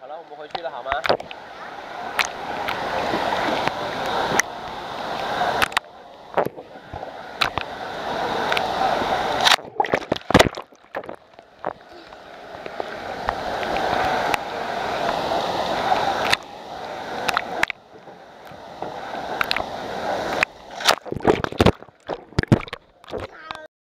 好了我们回去了好吗？